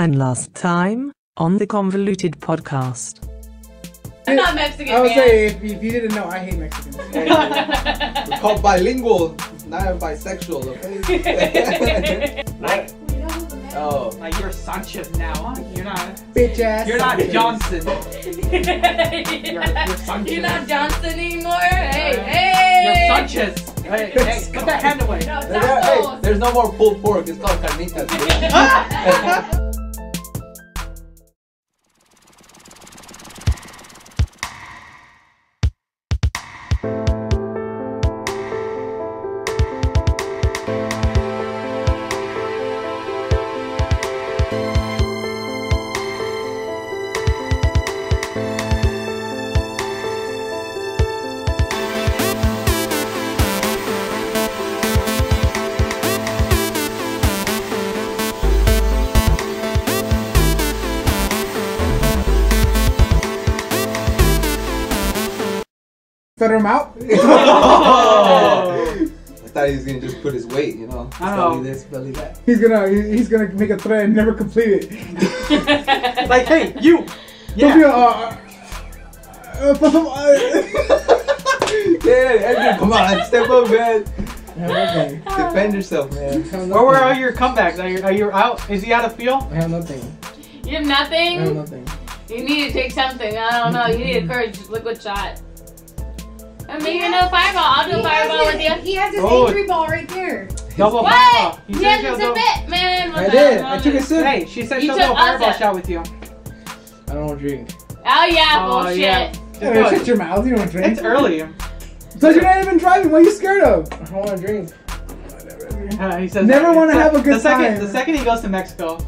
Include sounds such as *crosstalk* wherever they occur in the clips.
And last time on the Convoluted Podcast. I'm not Mexican, I would man. say if, if you didn't know, I hate Mexicans. *laughs* We're called bilingual, not bisexual, okay? *laughs* Like, oh. Like you're Sanchez now. huh? You're not. Bitch ass. You're not Johnson. you're, you're Sanchez. not Johnson anymore. Hey, You're hey. Sanchez. Hey, hey, put that hand away. No, There- hey, there's no more pulled pork. It's called carnitas. *laughs* bitch. Him out. *laughs* I thought he was gonna just put his weight, you know. I know. Belly this, belly that. He's gonna he's gonna make a threat and never complete it. *laughs* Like, hey, you. Don't be, Yeah. uh, uh, put some, uh, *laughs* Yeah, Edgar, come on, step up, man. I have nothing. Defend yourself, man. I have nothing. Where were all your comebacks? Are you, are you out? Is he out of field? I have nothing. You have nothing? I have nothing? nothing. You need to take something. I don't know. You need a courage liquid shot. And maybe no fireball. I'll do a fireball with you. he has his Oh. angry ball right there. Double What? fireball. You said had she'll to do- submit, man. I did. the- I took a sip. Hey, she said You she'll took do a fireball shot with you. I don't drink. Oh yeah, Oh, bullshit. yeah. Yeah, Just shut your mouth. You don't drink. It's early. So you're not even driving. What are you scared of? I don't want to drink. Uh, he says Never wanna have a good the second, time. The second he goes to Mexico,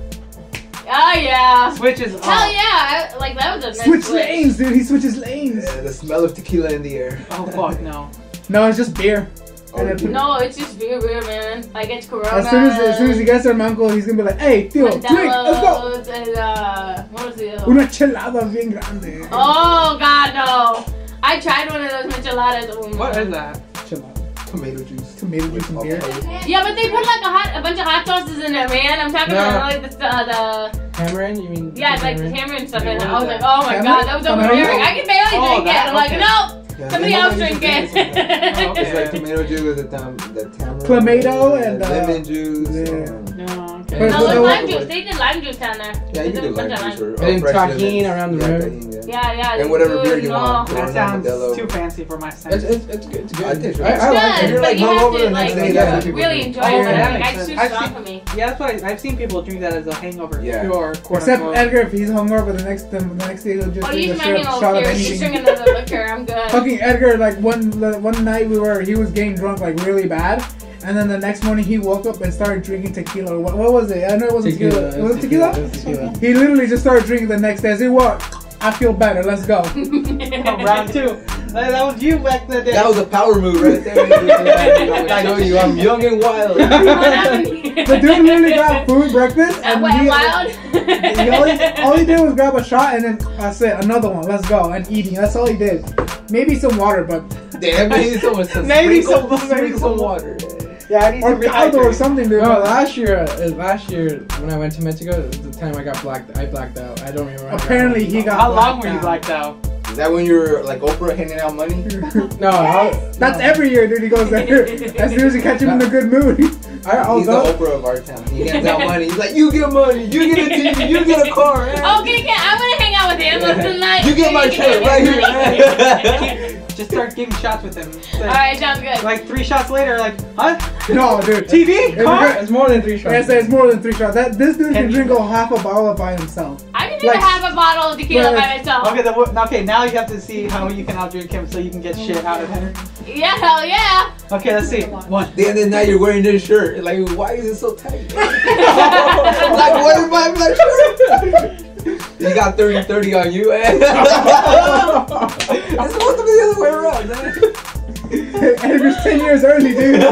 Oh yeah. switches. Hell off. yeah. I- Like that was a nice Switch switch. lanes, dude. He switches lanes. Yeah, the smell of tequila in the air. Oh fuck no. *laughs* No, it's just beer. Oh, No, it's just beer, beer, man. Like it's Corona. As soon as as soon as he gets there, my uncle, he's gonna be like, "Hey, Theo, drink. Let's go." Modelo's And, uh, what was the other? Una chelada bien grande. Oh God, no! I tried one of those micheladas. What no. is that? Chelada. Tomato juice. Tomato juice and beer. Yeah, but they put like a hot, a bunch of hot sauces in there, man. I'm talking No. about like the, uh, the Tamarind? You mean? yeah, like the tamarind stuff. Yeah, in it. I was is like, oh my Tamarind? God, that was Tamarind? overbearing. I can barely Oh, drink it. I'm like, okay. no, Yeah, somebody else don't drink it. Oh, *laughs* okay. It's like tomato juice with the, tam- the tamarind. Clamato and, uh, lemon juice. yeah. um, No. But- Okay. No, but it's the- lime juice. They did lime juice down there. Yeah, They you did can a do lime bunch of juice or, And or then fresh Tajín lemons. around the yeah, rim. Tajín, yeah. Yeah, yeah. And whatever good, beer you no. want. That Corona, sounds Modelo. too fancy for my It's, sense. it's, it's good. It's good. I think so. I, I It's like good, it. you're but like you have hungover to the next like day, that's what people really drink. enjoy Oh, it. okay, that Like, makes it's too sense. I've strong seen- for me. Yeah, that's what I, I've seen people drink that as a hangover Yeah. cure, quote Except unquote. Edgar, if he's hungover, the next the next day he'll just Oh, drink use a my straight hangover shot of here. Just anything. drink another liquor. I'm good. Fucking Edgar, like one the one night we were, he was getting drunk like really bad, and then the next morning he woke up and started drinking tequila. What, what was it? I know it wasn't tequila. Tequila, It was tequila. He literally just started drinking the next day. As he walked, I feel better. Let's go." Oh, round two. That, that was you back in the day. That was a power move right there. *laughs* *laughs* I know you. I'm young and wild. *laughs* The dude literally got food, breakfast, And and wet he, and wild. he only, all he did was grab a shot and then that's it. Another one. Let's go. And eating. That's all he did. Maybe some water, but Damn, maybe some, some Maybe sprinkle, some- maybe sprinkle some- water. Yeah, I need or to caldo or something, dude. No, last year, uh, last year when I went to Mexico, the time I got blacked. I blacked out. I don't remember. how got Apparently he got. How long were you blacked blacked out? Is that when you were like Oprah handing out money? *laughs* No, I, That's every year, dude. He goes there. As soon as you catch him in a good mood. *laughs* I, I was He's the. Oprah of our town. He hands out money. He's like, you get money, you get a TV, you get a car. eh? Okay, okay, I'm gonna hang out with him tonight. You get my *laughs* shirt right here. Just start giving shots with him. Like, Alright, sounds good. like three shots later, like, huh? No, dude. TV? It's, Car? it's more than three shots. I said, it's more than three shots. That this dude can Ten drink a half a bottle by himself. I can drink Like- a half a bottle of tequila Like- by myself. Okay, then, okay, now you have to see how you can outdrink him so you can get shit out of him. Yeah, hell yeah. Okay, let's see. One. Then and now you're wearing this shirt. Like, why is it so tight? *laughs* like, what is my black shirt? *laughs* You got 30 30 on you, eh? *laughs* it's supposed to be the other way around, man. *laughs* Edgar's ten years early, dude. *laughs*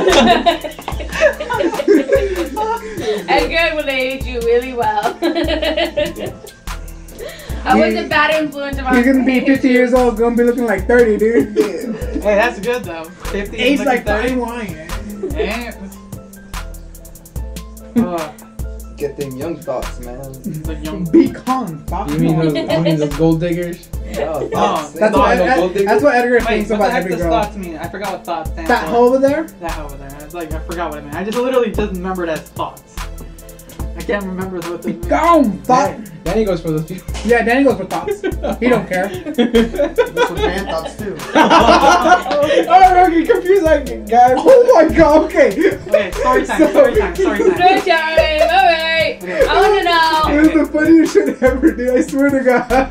Edgar will age you really well. I was a bad influence of He's gonna be 50 years old, gonna be looking like 30, dude. Hey, that's good though. 50 Age like 30. fine wine. Damn. Get them young thoughts, man. The young. Be calm. Fuck You mean no. those, you mean those *laughs* gold diggers? Oh, thoughts. That's No, what, no Ed- gold digger. that's what Edgar Wait, thinks what about heck every girl. thoughts mean? I forgot what thoughts stand That for. hole over there? That over there. I was like, I forgot what it meant. I just literally just remembered as thoughts. I can't remember what they meant. Gone. Thought. Danny goes for those people. Yeah, Danny goes for thoughts. He don't care. That's what Dan thoughts too. *laughs* Oh, I'm fucking confused like guys. Oh my god. Okay. Okay, story time, So- story time, story time. Story time. All right. Okay. I want to know. It was the funniest shit ever, dude. I swear to God.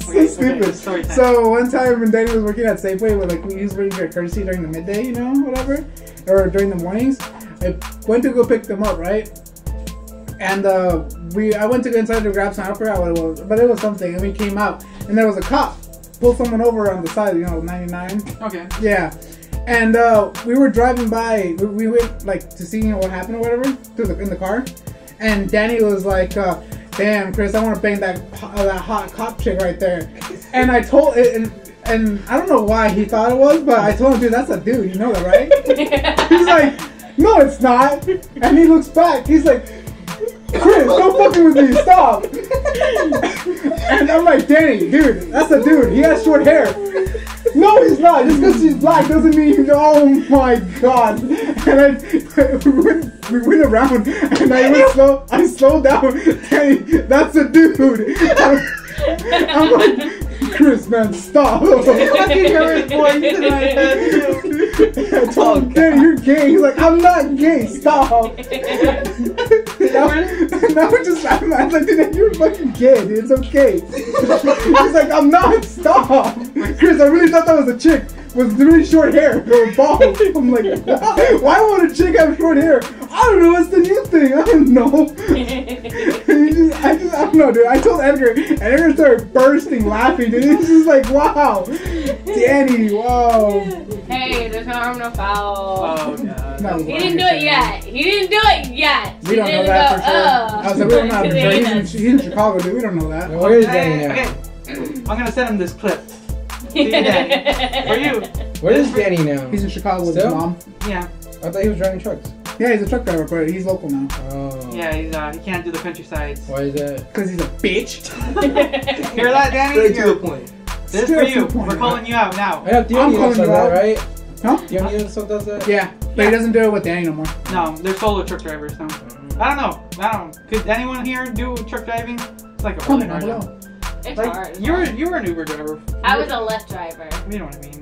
so Okay, *laughs* stupid. okay. So one time when Danny was working at Safeway, with like was waiting for a courtesy during the midday, you know, whatever, or during the mornings. I went to go pick them up, right? And uh, we, I went to go inside to grab some. I forgot what it was, but it was something. And we came out, and there was a cop pulled someone over on the side, you know, 99. Okay. Yeah. And uh, we were driving by. We, we went like to see you know what happened or whatever through the, in the car. And Danny was like, uh, "Damn, Chris, I want to bang that uh, that hot cop chick right there." And I told it, and, and I don't know why he thought it was, but I told him, "Dude, that's a dude. You know that, right?" *laughs* He's like, "No, it's not." And he looks back. He's like. Chris, don't fucking with me, stop! *laughs* and I'm like, Danny, dude, that's a dude. He has short hair. *laughs* No, he's not. Just because she's black doesn't mean. Oh my god! And I, *laughs* we went, we went around, and I went slow. I slowed down. *laughs* Hey, that's a dude. I'm like, Chris, man, stop. I can hear his voice in my head. I told him, Danny, you're gay. He's like, I'm not gay. Stop. *laughs* *laughs* now, now we're just laughing. I was like, dude, you're fucking gay, dude. It's okay. *laughs* He's like, I'm not. Stop. Chris, I really thought that was a chick with really short hair *laughs* or bald. I'm like, why, why would a chick have short hair? I don't know. It's the new thing. I don't know. *laughs* Just- I just, I don't know, dude. I told Edgar, and Edgar started bursting laughing, dude. He's just like, wow, Danny, wow. hey, there's no harm, no foul. Oh god. No, He didn't do it yet. He didn't do it yet. We He don't know that go, for sure. "Oh." I was like, we don't know. To the sure. He's, in, anus. he's in Chicago, dude. We don't know that. Where is Danny? Okay, *clears throat* I'm gonna send him this clip. See that. For you. Where is Danny now? He's in Chicago with Still? his mom. Yeah. I thought he was driving trucks. Yeah, he's a truck driver, but he's local now. Oh. Yeah, he's uh he can't do the countrysides. Why is that? Because he's a bitch. *laughs* Hear that, Danny? Straight to the point. This for Straight to you. point. We're calling you out now. I know I'm calling you out. right? Huh? Diony also does that? Yeah, but he doesn't do it with Danny no more. No, they're solo truck drivers now. I don't know. I don't. Could anyone here do truck driving? It's like a really Comment down hard below. Job. It's Like hard. you were you were an Uber driver. I was a Lyft driver. You know what I mean.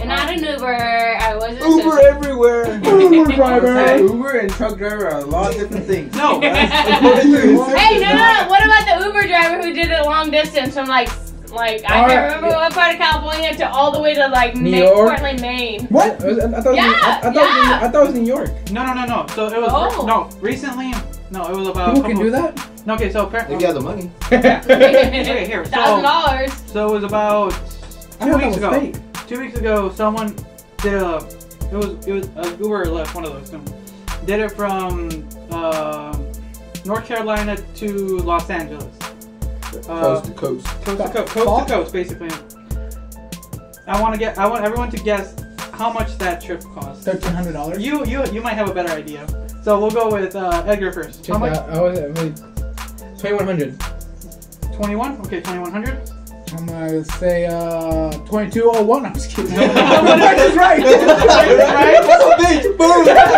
And not an Uber. I wasn't. Uber everywhere. *laughs* Uber driver. *laughs* Uber and truck driver are a lot of different things. No. According to his- Hey, no, no, no. What about the Uber driver who did it long distance from like, like I Alright. can't remember what part of California to all the way to like New Maine, York? Portland, Maine. What? I, was, I, thought it was, Yeah, I, I, thought it was, yeah. I thought it was New York. No, no, no, no. So it was Oh. no recently. No, it was about. People a can do that? No, okay, so apparently. If you have the money. *laughs* Okay, here. Thousand So, dollars. so it was about two weeks ago. fake. Two weeks ago, someone did a. It was it was a Uber or Lyft, one of those. Two, did it from uh, North Carolina to Los Angeles. Uh, Coast to coast. coast to coast, coast to coast, basically. I want to get. I want everyone to guess how much that trip cost. Thirteen hundred dollars. You you you might have a better idea. So we'll go with uh, Edgar first. Check how much? that. I was at like 2100. Twenty-one. Okay, twenty-one hundred. I'm gonna say uh twenty-two oh one. I'm just kidding. No. *laughs* *laughs* That is right. Right? That's a bitch. Boom. That's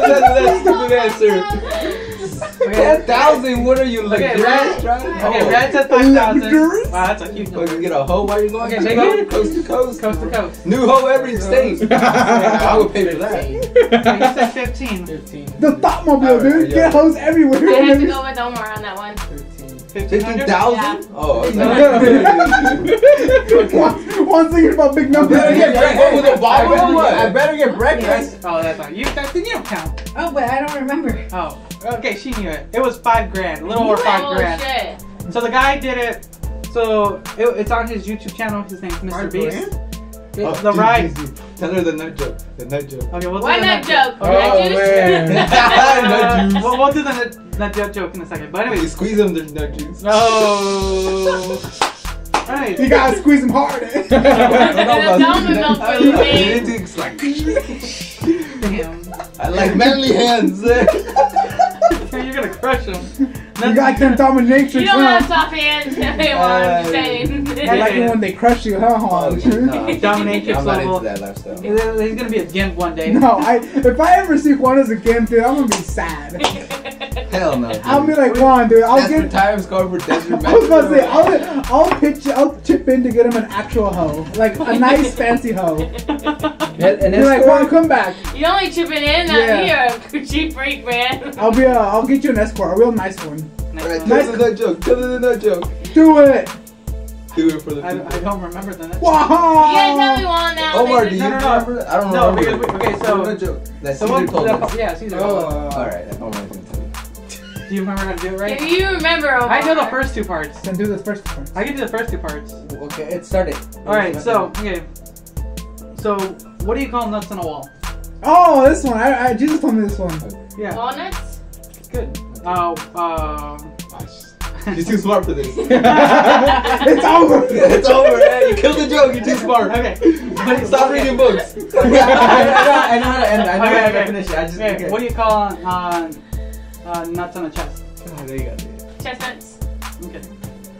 that stupid answer. *laughs* Ten thousand. What are you like? Okay, Red, Red- Okay, Red said five thousand. Oh, wow, that's a huge Fucking number. get a hoe while you're going Okay, to take coast, it. coast to coast. Coast to coast. New hoe every state. I would pay for that. Okay, you said fifteen. 15. The Thought-mobile, Alright, dude. yeah. Get hoes everywhere. I have to go with Omar on that one. 13. Fifteen Fifteen hundred. thousand? Oh, I was *laughs* one, one thinking about big numbers. Better get breakfast with I Obama or what? I better get breakfast. Oh, that's fine. You that then you don't count. Oh, but I don't remember. Oh, okay. She knew it. It was five grand, a little over five Holy grand. shit. So the guy did it. So it, it's on his YouTube channel. His name's Mr. Five Beast. grand? Oh, the dude, ride. dude, dude. Tell her the nut joke. The nut joke. Okay, we'll Why the not joke? Oh, Nut juice? man. *laughs* *laughs* Nut juice. We'll, we'll do the nut, nut joke joke in a second. But When you anyways. squeeze them, there's nut juice. No. *laughs* Alright. You gotta squeeze them hard. That's almond milk for you, babe. It's like, Damn. I like manly hands. Crush him. *laughs* You got them dominatrix, You don't have huh? soft hands. well, I'm Uh, saying. You like it when they crush you, huh? Oh, no. *laughs* Dominatrix I'm not level. into that lifestyle. He's he's gonna be a gimp one day. No, I if I ever see Juan as a gimp, dude, I'm gonna be sad. *laughs* Hell no. dude. I'll be like Juan, dude. I'll That's get. retirement's card for desert *laughs* I was about to say, I'll, I'll pitch, I'll chip in to get him an actual hoe, like a nice *laughs* fancy hoe. And, and You're like, Juan, come back. you only chipping in. Yeah. Yeah. You're a *laughs* Gucci freak, man. I'll be, a, I'll get you an escort, a real nice one. Alright, Nice- tell them that joke. Tell them that joke. Do it. Do it for the I, people. I don't remember the next. You gotta tell me one now. Omar, do you No, no, no. remember that? I don't No, remember. because okay, so- that joke. That So Caesar what? told the- us. yeah, Caesar. Oh. Alright, Omar's gonna tell you. Do you remember how to do it right? If you remember, Omar. I know the first two parts. Then do the first one. I can do the first two parts. Okay, it started. All right, so okay. So, what do you call nuts on a wall? Oh, this one. I, I Jesus told me this one. Yeah, Walnuts? good. Uh, uh. She's *laughs* too smart for this. *laughs* *laughs* it's over. it's over, man. You killed the joke. You're too smart. Okay. Stop reading books. I, know, I know how to end. it. I know Okay, how to okay. finish it. I just Okay, okay. what do you call uh, uh, nuts on the chest? Oh, there you go. dude. Chestnuts. Okay.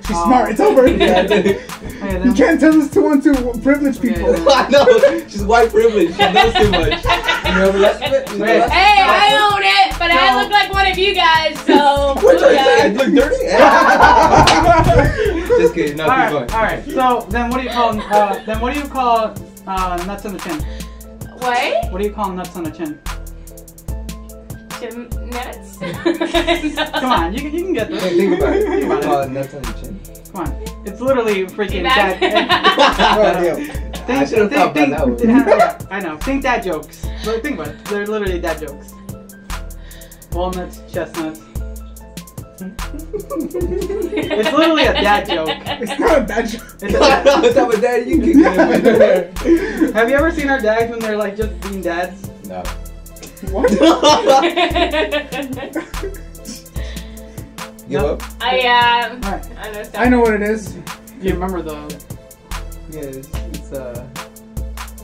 She's Um, smart. It's over. *laughs* Yeah. Okay, You can't tell this to one to privileged Okay, people. then- *laughs* I know. She's white privileged. She knows too much. You know the rest of it? You know the Wait. rest? Hey, I own it, but I look like one of you guys, so. What are you saying? booyah. Look dirty? *laughs* Just kidding. No, All keep going. all right. So then, what do you call uh, then what do you call uh, nuts on the chin? What? What do you call nuts on the chin? Chim- nuts? *laughs* *laughs* Come on, you can you can get this. Hey, think about it. Think about it. Oh, nuts on the chin. Come on, it's literally freaking Feedback. *laughs* dad. I should have thought about think, that one. I know. Think dad jokes. But think about it. They're literally dad jokes. Walnuts, chestnuts. It's literally a dad joke. It's not a dad joke. It's a dad. no, it's not with daddy. You can get it. Have you ever seen our dads when they're like just being dads? No. What? *laughs* Give up? I um, Alright. I know. I know what it is. You remember the? Yeah, it's, it's uh,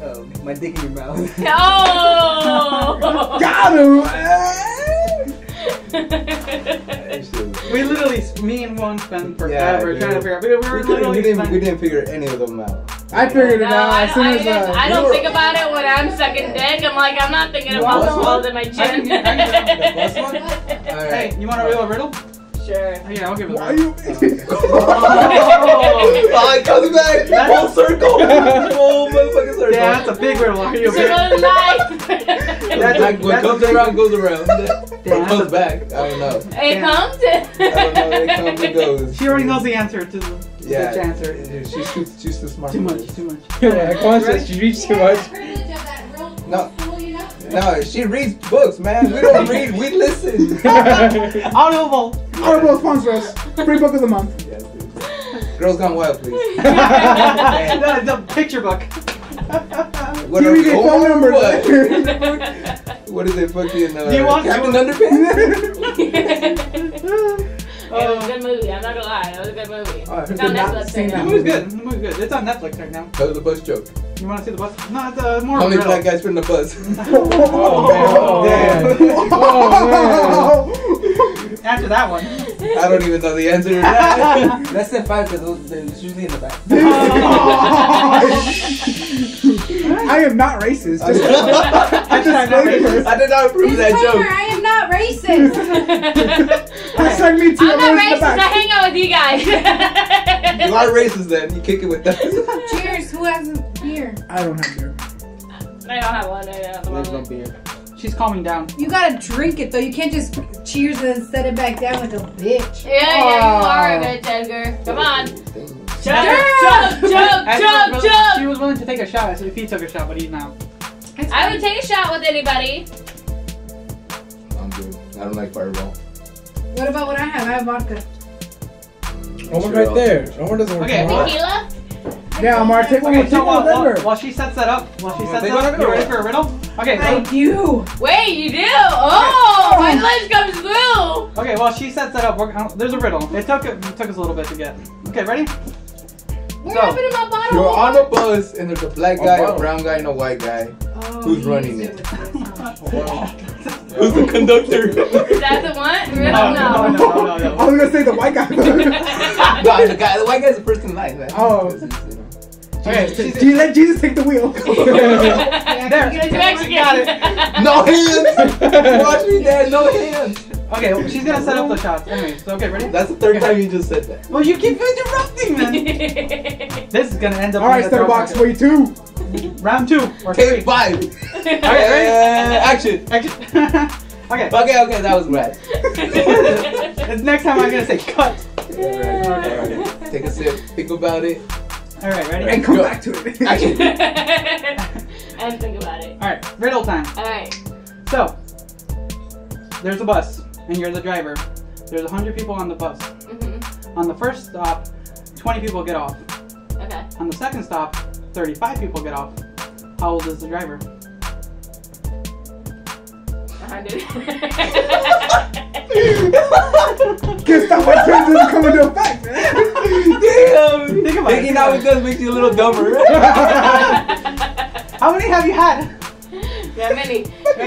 Oh, my dick in your mouth. Oh! *laughs* Got him. *laughs* We literally, me and Juan spent forever dude. trying to figure out. We, we We, couldn't- literally. we didn't, we didn't figure any of them out. I figured it No, out I as don't, soon I, as. Uh, I don't think about it when I'm sucking dick. I'm like, I'm not thinking about What's the one? in my I chin. can- I can- What's one? Hey, Alright. you want a real riddle? Sure. Oh, yeah, I'll give it. why a are you? oh, it comes back. *laughs* Full circle. *laughs* Full motherfucking circle. Yeah, that's a big riddle. Are you Circle okay? of life. *laughs* That's Like, a- what that's comes around goes around. Damn, What comes a- back? I don't know. it comes. I don't know. It comes and goes. She already knows the answer to the Yeah. the answer. She's too, she's too smart. Too much, too much. yeah, Quan says she reached too much. No. No, she reads books, man. We don't read. We listen. *laughs* Audible. Audible sponsor us. Free book of the month. Yes, dude. Girls Gone Wild, please. *laughs* the, the picture book. What Give are me we the on? phone number. What? *laughs* what is it? Fucking uh, Do you want- Captain you- Underpants? It was a good movie. I'm not gonna lie. It was a good movie. Oh, I It's did on not Netflix see right The that. now. movie's good. The movie's good. It's on Netflix right now. Tell the bus joke. You want to see the bus? No, it's uh, more How of a many black guys fit in the bus? *laughs* Oh, man. Oh, *laughs* *laughs* *laughs* Answer that one. I don't even know the answer to that. Less than five because it's usually in the back. Oh. *laughs* I am not racist. *laughs* Just, Hashtag not racist. I did not approve that joke. I am not racist. hashtag me too. I'm not always in the racist. I hang out with you guys. You are racist then. You kick it with us. Cheers. Who has a beer? I don't have beer. I don't have one right now at the There's no beer. She's calming down. You gotta drink it though. You can't just cheers and then set it back down like a bitch. Yeah, yeah, you oh. are a bitch, Edgar. Come on. Chug, chug, chug, Edgar chug, was- chug. She was willing to take a shot if he took a shot, but he's not. I would take a shot with anybody. I'm good. I don't like Fireball. What about what I have? I have vodka. Omar right there. Omar doesn't work. Okay. Tequila? Yeah, Omar, take one more. Okay, so while, while, while she sets that up, while she You sets that up, you ready for a riddle? Okay, I so, do. Wait, you do? Oh, my lips comes through. okay, while she sets that up, we're, uh, there's a riddle. It took it took us a little bit to get. Okay, ready? What So, happened to my bottle? You're on a bus and there's a black Oh, guy, wow. a brown guy, and a white guy. Oh, Who's running it? with this, huh? Who's the conductor? Is that the one? Really? No, no, no, no, no, I was gonna say the white guy. no, *laughs* the guy, the white guy's the first in line, man. Oh. This is, you know. Okay, Je- she's, Je- let Jesus take the wheel. *laughs* there. You actually got it. *laughs* No hands! Watch me, Dad, no hands! Okay, well, she's gonna set up the shots. Anyways, okay, ready? That's the third time you just said that. Well, you keep interrupting, man. *laughs* This is gonna end up. All right, being a step box throwback. for you two. Round two or Okay, three. five. Okay, ready? Uh, action. Action. okay. Okay, okay, that was rad. It's next time I'm gonna say cut. Take a sip, think about it. All right, ready? And come Go. back to it. Action. and *laughs* think about it. All right, riddle time. All right. So, there's a bus, and you're the driver. There's 100 people on the bus. Mm-hmm. On the first stop, 20 people get off. Okay. On the second stop, 35 people get off. How old is the driver? A hundred. *laughs* *laughs* Guess that white turn doesn't come into effect. Damn! Think about it, Thinking think out about it does makes you a little dumber. *laughs* How many have you had? yeah, many.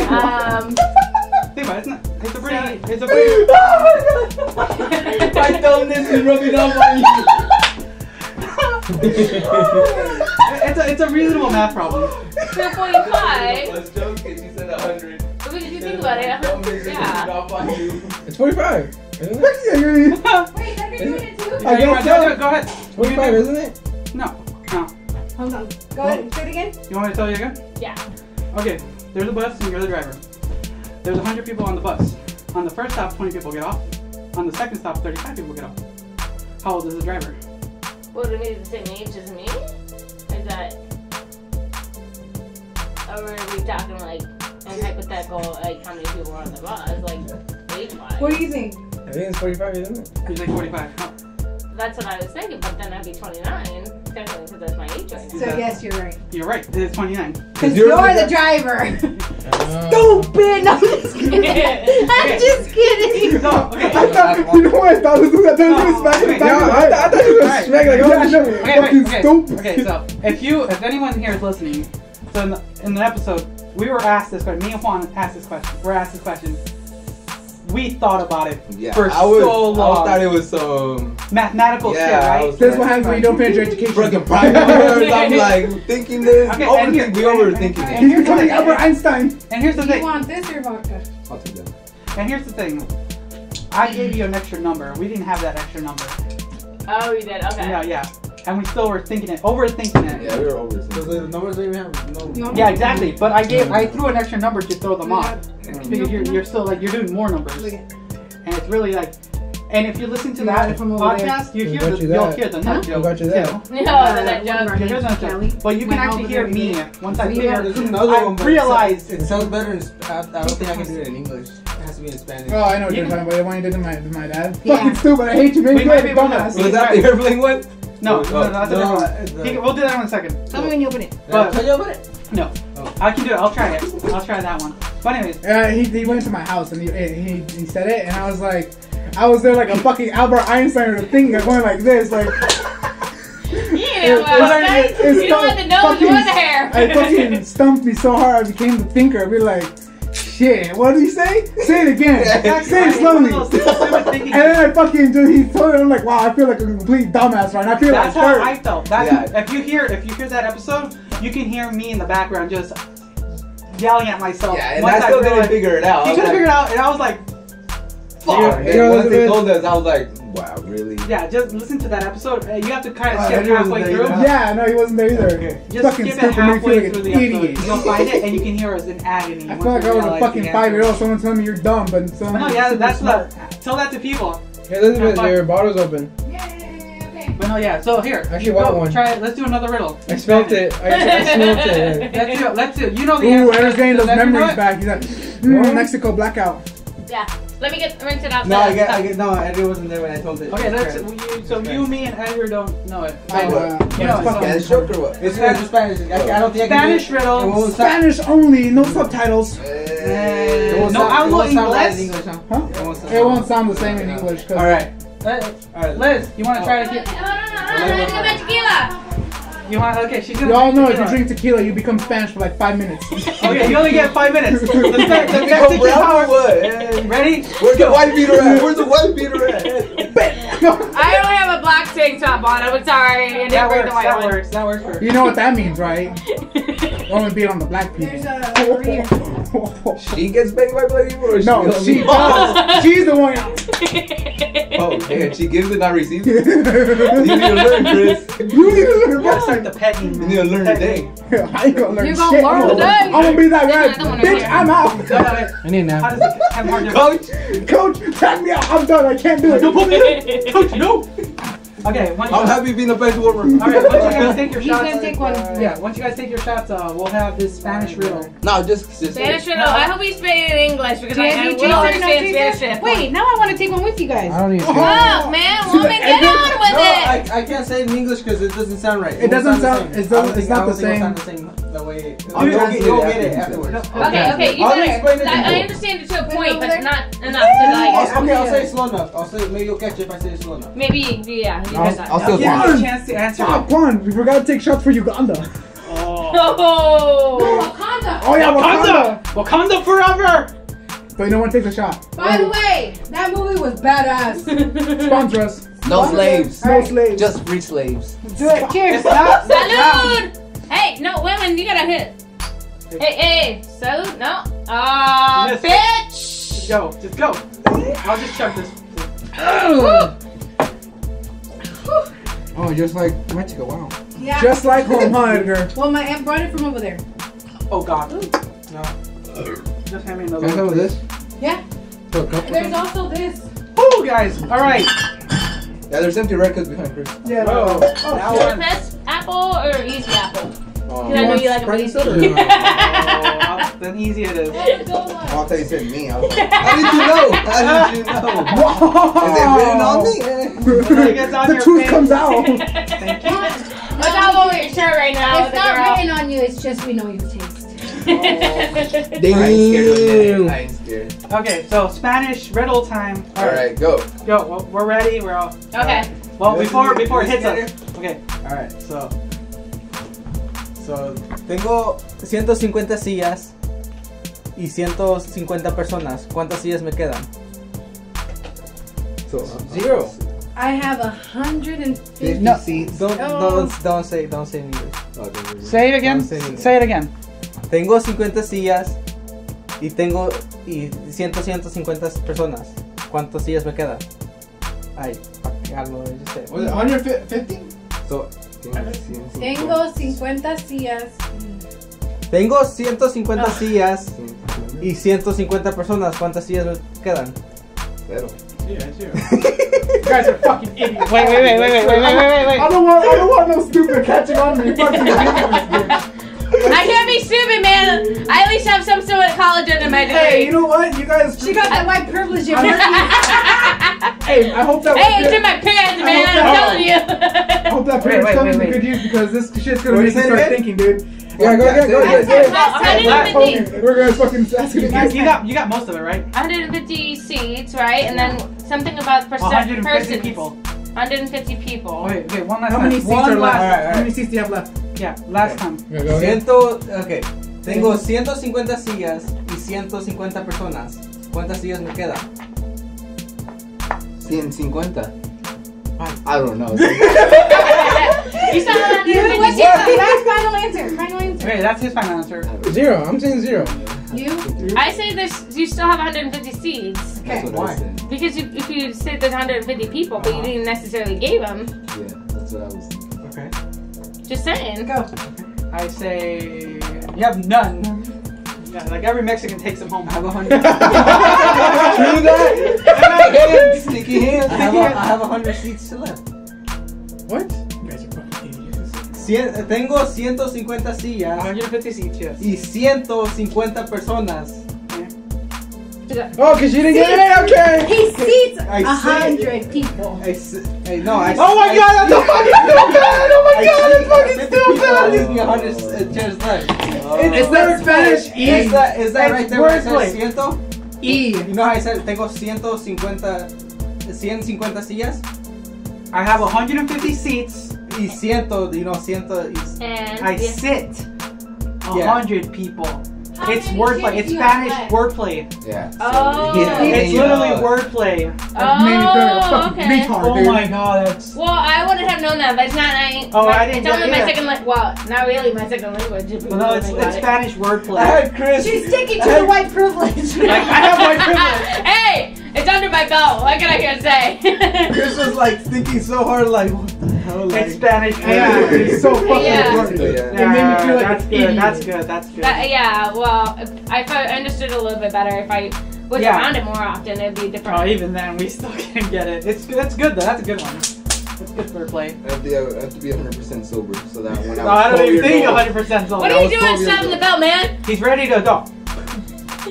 Um. Think about it. It's, not, it's a pretty. It's a pretty. *laughs* My dumbness *laughs* is rubbing off on you. It's a, it's a reasonable math problem. Two point five. was joking, she said 100. But if you think about it, a hundred. Yeah. off on you. It's 45, isn't it? Wait, that be doing it too? I You guess wanna do so. it? Go ahead. 25, isn't it? No. No. Hold on. Go ahead. Say it again. You want me to tell you again? Yeah. Okay, there's a bus and you're the driver. There's 100 people on the bus. On the first stop, 20 people get off. On the second stop, 35 people get off. How old is the driver? What do we the same age as me? Is that? Or are we talking like in hypothetical, like how many people are on the bus, like age wise? What do you think? I think it's 45, isn't it? He's like 45. Oh, That's what I was thinking, but then I'd be 29, technically, because that's my age right now. So yes, you're right. you're right. It's 29. Because you're you're, the the driver. *laughs* Stupid. No, I'm just *laughs* kidding. I'm just kidding. So, okay. I thought, you know what I thought this was? I thought this was smack in the Okay. back of the I, thought you were Alright. smack like, Yeah, oh, no, shit. Okay, fucking okay. stupid. Okay, so if you, if anyone here is listening, so in the, in the episode, we were asked this question. Me and Juan asked this question. We're asked this question. We thought about it Yeah, for I was, so I long. thought it was some Mathematical Yeah, shit, right? was- This is what happens when you don't finish your education. fucking private words. I'm *laughs* like thinking this, Okay, overthink, here- we overthinking and it. He's here's the becoming. Albert Einstein. And here's the Do you thing. want this or vodka? I'll take that. And here's the thing. I gave you an extra number. We didn't have that extra number. Oh, you did? Okay. Yeah, yeah. And we still were thinking it, overthinking it. Yeah, we were So overthinking. the numbers that you have, no. You Yeah, exactly. But I gave, I threw an extra number to throw them off because you're, you're still like you're doing more numbers, and it's really like. And if you listen to You got that from over podcast, you Who hear the, you you'll that? hear the Huh? nut joke. got you too. that? No, that one of our joke. Okay, here's another Kelly joke. But you can actually hear me once I We figure. have- There's another I one, but realized it sounds better in. Sp- I, I don't think I can do it in English. It has to be in Spanish. Oh, I know what You you're talking about. The one you did to my, to my dad. Yeah. Fucking stupid. I hate you, man. We You might be are able dumbass. Was that the airplane one? No, Oh, no, no, that's a different one. He- We'll do that in a second. Tell me when you open it. Did I But- tell you about it? No, I can do it. I'll try it. I'll try that one. But anyways, Uh, he, he went to my house and he, he he said it and I was like, I was there like a fucking Albert Einstein or the thing going like this like. *laughs* You know what I'm saying? it You don't want the nose, you want the hair. *laughs* I fucking stumped me so hard I became the thinker. I'd be like, shit, what did he say? Say it again. *laughs* say it slowly. One of those stupid thinking- And then I fucking just he told it. I'm like, wow, I feel like a complete dumbass right now. I feel That's like how third. I felt. That's Yeah. if you hear if you hear that episode, you can hear me in the background just yelling at myself. Yeah, and Once I still didn't figure it out. He I couldn't like, figure it out, and I was like, Fuck. You- know, once they told us, I was like, wow, really? yeah, just listen to that episode. Uh, You have to kind of skip knew it was halfway there, through. yeah. Yeah, no, he wasn't there either. Okay. Just fucking skip it stupid. Made me halfway feel like through an the episode. idiot. You'll find it, and you can hear us in agony. I once feel like I was a fucking five year old. Someone telling me you're dumb, but someone. No, yeah, that's the. Tell that to people. Hey, Elizabeth, your bottle's open. Yay, okay. But no, yeah. So here, Actually, want one. Try it. Let's do another riddle. I smelt it. I, *laughs* I smoked it. Let's do it. Let's do it. You know the Ooh, answer. Aaron's getting those Does everyone know memories back. He's like, mm, Mexico blackout. Yeah. Let me get rinse it out. No, I get, I get, no, Eddie wasn't there when I told it. Okay, let's. It's You, so you, me, and Edgar don't know it. I know. You know, it's it's Yeah, it's joke or what? It's, it's Spanish. I, I don't think I can Spanish do it. riddle. It Spanish only, no subtitles. It won't No sound- it hablo won't sound right inglés. in English, huh? Huh? It won't sound, It won't sound the same in English. Cause All right. Liz, Alright. Liz, you want to try to No, get? no, no, no, no, no, no, no, tequila. You want? Okay, she's gonna. You all know if you drink tequila, you become Spanish for like five minutes. Okay, you only get five minutes. Let's start. Let's You start go taking brown or powers. what? Ready? Where's the white beater at? Where's the white beater at? *laughs* I only have a black tank top on. I'm sorry. I didn't That bring works. the white That one. works. That works for. you know what that means, right? *laughs* Only beat on the black people. There's a over here. She gets paid by black people or no, she she does. *laughs* She's the one. Oh, *laughs* damn, she gives it, not receives it. You need to learn, Chris. *laughs* You need to learn You gotta start the pegging. You need to learn today. *laughs* I ain't gonna learn You gonna shit. learn I'm today. I'm gonna be that I don't guy. Bitch. I'm out. I need How now. does it have hard to Coach, Coach, tag me out. I'm done. I can't do Don't put it. me in. Coach, no. Okay, one I'm shot. happy being the bench warmer. All right, once you guys take your *laughs* He's shots. gonna take one. Yeah, once you guys take your shots, uh, we'll have this Spanish riddle. No, just, just Spanish riddle. I hope he's speaking in English because Do I, guys I need will chaser? No understand Spanish Wait, now I want to take one with you guys. I don't even. to. Oh man, See, *laughs* woman, get on with No, it. I, I can't say it in English because it doesn't sound right. It doesn't won't sound- the It's not I don't it's not the same. Sound the same the way. I'll You'll translate get, you'll it get it afterwards. afterwards. Okay, okay, you I'll better. explain it I, in I understand it to a point, but there? not enough to like. I'll, okay, I'll say it slow enough. I'll say maybe you'll catch it if I say it slow enough. Maybe, yeah. You I'll- guys I'll still Give Come me on. a chance to answer. Ah, Stop, one. We forgot to take shots for Uganda. Oh. *laughs* Oh. Wakanda. Oh yeah, Wakanda. Wakanda! Wakanda forever! But no one takes a shot. By the way, that movie was badass. *laughs* Sponsor us. No slaves. No slaves. Just free slaves. Do it. Cheers. *laughs* Salud! Hey, no, wait, wait, you gotta hit. Hey, hey, salud, no. Ah, Miss. bitch! Go, just go. I'll just chug this. Oh, just like Mexico. Wow. Yeah. Just like home, huh, Edgar? well, my aunt brought it from over there. Oh god. No. Just hand me another Can I have one. this? Yeah. To a cup There's something? also this. Oh, guys. All right. Yeah, there's empty records behind Chris. Yeah. Whoa. Oh, Now shit. Best apple or easy apple? Oh, because I know you like Sprite them easy. Oh, then easy it is. I'll tell you said me. I was like, *laughs* How did you know? *laughs* How did you know? *laughs* Is it written on me? It gets on the truth face. comes out. Thank you. Look all over your shirt right now. It's not girl. written on you. It's just we know your taste. Oh. I ain't scared. I ain't scared. Okay, so Spanish riddle time. All right, go. Yo, well, we're ready. We're all. Okay. Well, Yes, before before it hits us. Okay. Alright, so. So, tengo 150 sillas y 150 personas. ¿Cuántas sillas me quedan? So, Zero. I have a hundred and fifty. No. seats. Don't, Oh. don't, don't say, don't say. Oh, don't worry. Say it again. Say it. Say it again. Tengo 50 sillas y tengo y 100, 150 personas. ¿Cuántas sillas me quedan? Ay, it 150? So, Tengo 50 sillas. tengo 150 Ah. sillas y 150 personas. ¿Cuántas sillas me quedan? Cero. You *laughs* guys are fucking idiots. Wait, wait, wait, wait, wait, wait, wait, wait, wait. I don't want. I don't want no stupid catching on me. I can't be stupid, man. I at least have some sort of college under my degree. Hey, you know what? You guys. She got that white privilege. *laughs* in her. Hey, I hope that. hey, it's in my pants, man. I I'm hope telling you. I hope that Wait, parents wait, come wait, good use because this shit's gonna make you you start man? thinking, dude. Yeah, go ahead, go ahead. said Last 150, time, We're gonna fucking ask you You, got you got most of it right. 150 seats, right? And then something about percent 150 persons. people. 150 people. Wait, wait, one last How time. many seats one are left? last. Alright, How many seats do you have left? Yeah, last time. Yeah, go. Ciento, ok. Tengo 150 sillas y 150 personas. ¿Cuántas sillas me quedan? 150. Ah. I don't know. You said 150 What's your that's final answer? Final answer. Okay, that's his final answer. Zero. I'm saying zero. You? I say this. you still have 150 seats That's what I Why? said. because you, if you said there's 150 people, but you uh-huh. didn't necessarily give them. Yeah, that's what I was thinking. Okay. Just saying. Go. I say you have none. Yeah, like every Mexican takes them home. I have a hundred. *laughs* True that. Sticky hands. I have a, I have a hundred seats left. What? You guys are fucking idiots. Cien, tengo 150 sillas 150 seats, yes. y 150 personas. Oh, because you didn't get it? Okay. He seats I a hundred people. I, I- no, I, Oh my I, god, that's so fucking stupid! Oh my I god, that's 50 fucking stupid! leaves me 100 uh, chairs left. It's not Spanish. E. Is that, is that It's right there where it wordplay. says ciento? E. You know how I said tengo 150, 150 sillas? I have 150 seats y siento, you know, siento. y- And I yeah. sit a Yeah. hundred people. How It's many wordplay. It's do you have Spanish left? wordplay. Yeah. so Oh. he- Yeah. It's he, literally uh, wordplay. Like, made me feel like a Oh, okay. retard, Oh my god, that's. Well, I wouldn't have known that, but it's not my. Oh, my, I didn't It's only get- my yeah. second language. Well, not really my second language. if Well, no, it's, think about it's it. Spanish I wordplay. had Chris. She's sticking to I- the white privilege. Like, I have white privilege. hey, it's under my belt. What can I can say? Chris was like thinking so hard, like, what the hell? Like, It's Spanish. Yeah, it's so fucking Yeah. important. Yeah. It made me feel like that's good. idiot. That's good. That's good. That- yeah, well, if I if I understood a little bit better. If I was Yeah. around it more often, it'd be different. Oh, even then, we still *laughs* can't get it. It's good. That's good though. That's a good one. That's good wordplay. I have to, I have to be 100% sober so that when I oh, was No, I don't even think 100 percent sober. what are you doing 12 years strapping the belt, man? He's ready to go. *laughs*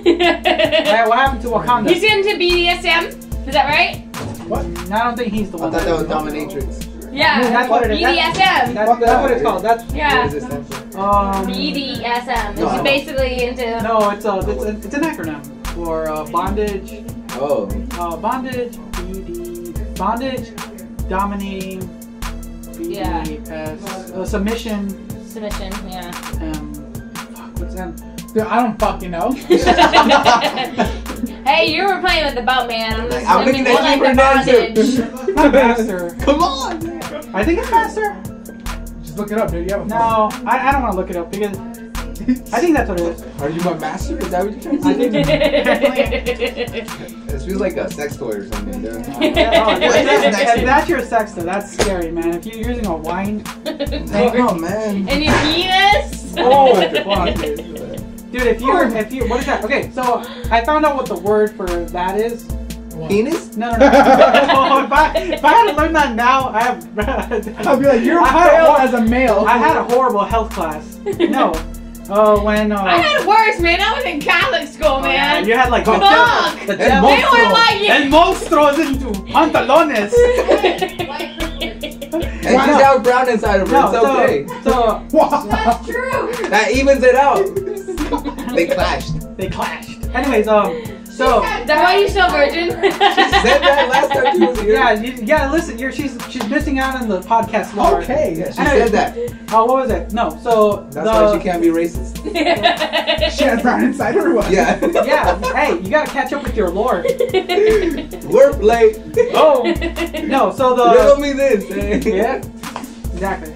Hey, what happened to Wakanda? He's into BDSM. Is that right? What? I don't think he's the one. I thought that was dominatrix. Yeah. That's what it is. BDSM. That's, that's what it's called. That's yeah. What does it stand um. BDSM. No, It's don't. basically into. No, it's a it's, a, it's an acronym for uh, bondage, Oh. uh, bondage, BD, bondage, dominating, Yeah. BDS, uh, submission, Submission, yeah. um, fuck, what's that? Dude, I don't fucking know. *laughs* *laughs* hey, you were playing with the belt, man. I'm just I'm I looking mean, at like you the for an answer. bondage. *laughs* Not master. Come on! I think it's faster. Just look it up, dude. You have a No, I, I don't want to look it up because I think that's what it is. Are you my master? Is that what you're trying to I say? think. *laughs* This feels like a sex toy or something, dude. *laughs* Oh, What is if that's your sex though, that's scary, man. If you're using a wine, *laughs* Oh, man. And your penis? oh, fuck, dude. Dude, if you're, if you, what is that? Okay, so I found out what the word for that is. Penis? No, no, no. *laughs* if, I, if I had to learn that now, I have. *laughs* I'll be like, you're I a failed as a male. I had a horrible health class. No. Uh, *laughs* when uh, I had worse, man. I was in Catholic school, oh, yeah, man. you had like the Fuck! devil, the El devil, They were like el monstruos into pantalones. white privilege. And she's out brown inside of her. No, it's so, okay. so Wow. That's true. That evens it out. they clashed. they clashed. Anyways, um, so. that's why you're still virgin? She said that last time she was here. Yeah, you, yeah. Listen, you're she's she's missing out on the podcast lore. Okay. Yeah, she said that. Oh, what was it? No. So That's the, why she can't be racist. *laughs* She has brown inside her or what? Yeah. Yeah. Hey, you gotta catch up with your lore. *laughs* late. Oh. No. So Riddle the. me this. eh? Yeah. Exactly.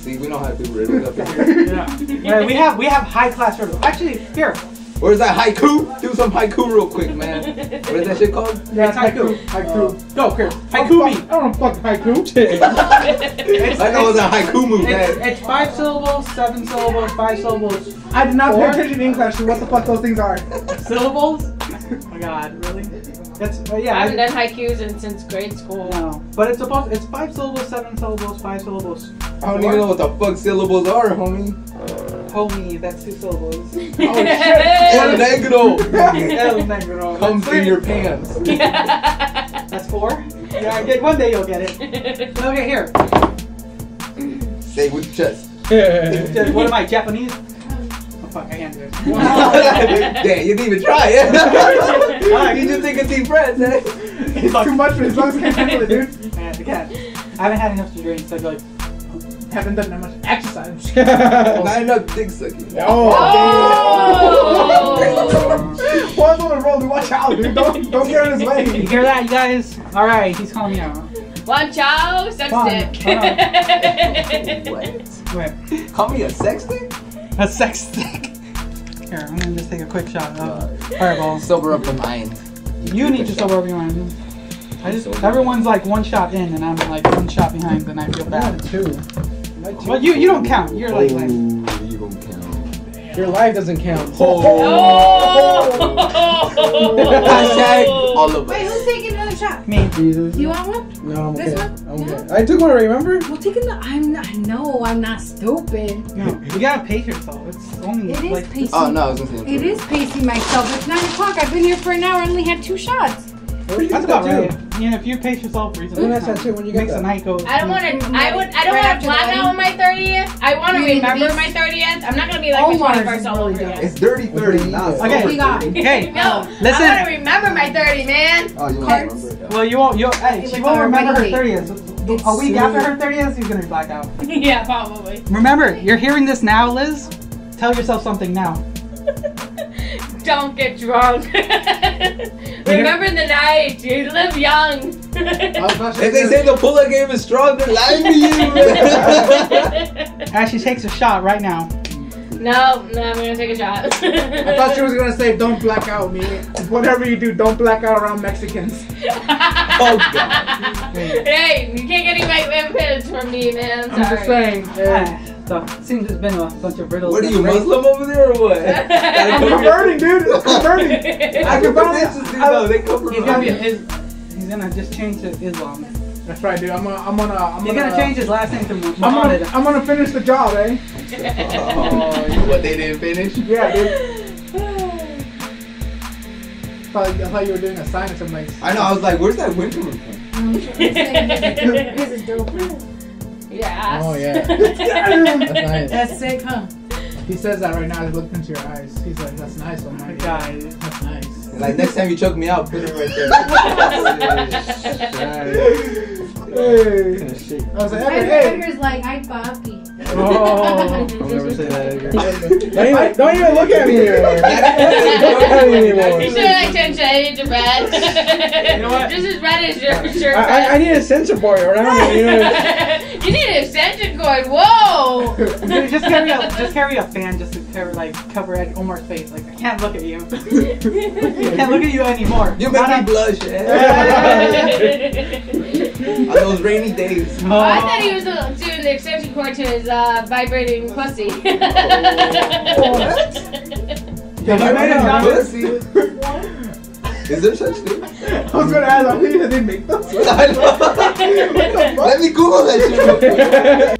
See, we don't have to do riddles up in here. Yeah. yeah. We have we have high class riddles. Actually, here. Where's that haiku? Do some haiku real quick, man. *laughs* What is that shit called? Yeah, it's haiku. Haiku. Go, Chris. Haiku me. I don't fuck haiku. *laughs* It's, I know it's a haiku move, it's, man. it's five syllables, seven syllables, five syllables, I did not pay attention in English to what the fuck those things are. syllables. Oh my God, really? That's uh, yeah. I haven't I- done haikus in, since grade school. No, but it's supposed. It's five syllables, seven syllables, five syllables. I don't even know what the fuck syllables are, homie. Homie, that's two syllables. *laughs* Oh, El negro El negro. comes That's in your pants. *laughs* That's four. Yeah, okay, one day you'll get it. *laughs* Okay, here. Say with chest. Just- What am I, Japanese? Oh fuck, I can't do it. yeah, you didn't even try it. you just take a deep breath, eh? It's too much for his lungs can't handle it, dude. I can't. I haven't had enough to drink, so I go like, I haven't done that much exercise. *laughs* Not enough dick sucking. Oh! One's on the road, dude. Watch out, dude. Don't don't get in his you way. hear that, you guys? All right, he's calling me out. One chow, sex Fun, stick. *laughs* What? Wait, Call me a sex thing? a sex stick. Here, I'm gonna just take a quick shot of Fireball. Sober up the mind. You need to sober up your mind. I just everyone's like one shot in, and I'm like one shot behind, and I feel bad. Two. Well, you you don't count. You're like, like Ooh, you don't count. Your life doesn't count. Oh. oh! Hashtag all of Wait, us. who's taking another shot? me. Jesus. You want one? No, I'm okay. This I'm one? okay. I took one, remember? Well, take another. I'm not. No, I'm not stupid. No, you gotta pace yourself. It's only It is like pacing. Oh, no, I was gonna say. It is pacing myself. It's nine o'clock. I've been here for an hour. I only had two shots. Where did you that's go about to? right. you know, if you pace yourself reasonably, When that's that shit, when you get makes the night go. I don't want to. I would. I don't Right want to black the out on my thirtieth. I want to remember these- my thirtieth. I'm not gonna be like Omar's my is twenty first all over again. It's dirty 30, not Okay. We got 30. Okay, No, Listen. I want to remember my thirty, man. Oh, you want Cards. to remember? well, you won't. You hey, she won't remember her thirtieth. A week after her thirtieth, she's gonna be blacked out. *laughs* yeah, probably. Remember, you're hearing this now, Liz. Tell yourself something now. *laughs* Don't get drunk. *laughs* remember the night. You live young. If they say the pull-up game is strong, they're lying to you. *laughs* As she takes a shot right now. no, no, I'm gonna take a shot. I thought she was gonna say, "Don't black out me." Whatever you do, don't black out around Mexicans. *laughs* oh, God. hey, you can't get any white vampires from me, man. I'm just Sorry. saying. yeah. So seems it's been a bunch of riddles. What are you, race- Muslim over there or what? *laughs* I'm converting, dude. I'm converting. I I can can put buy this, dude. No, they come from He's gonna be is, He's gonna just change to Islam. That's right, dude. I'm gonna. I'm gonna. I'm He's gonna gonna change his last name to I'm gonna, I'm gonna finish the job, eh? Oh, what they didn't finish? Yeah, dude. *laughs* Thought, I thought you were doing a sign or something like. I know. I was like, where's that wind coming from? Here's his girlfriend. Yes. Oh, yeah. *laughs* That's nice. That's sick, huh? He says that right now. He looked into your eyes. He's like, "That's nice." I'm like, yeah, Guys. "That's nice." Like next time you choke me out, put it right *laughs* Hey. Shit. I was like, My "Edgar, hey." Edgar's like, I papi. Oh. I'll never say that again. Don't even, don't even look at me anymore. Look at me You anymore. should like change it to red. You know what? Just as red as your shirt. I, I, I need a censor board around me, you know. You need an extension cord. Whoa. *laughs* Dude, just carry a just carry a fan just to cover like cover Ed Omar's face. Like I can't look at you. I can't look at you anymore. You make Not me blush, eh? *laughs* On those rainy days. Oh, I thought he was uh, doing the extension cord to his uh, vibrating pussy. *laughs* Yeah, you made it sound- Pussy. Is there such thing? I was gonna ask, I think they make those. *laughs* I know. Let me Google that shit.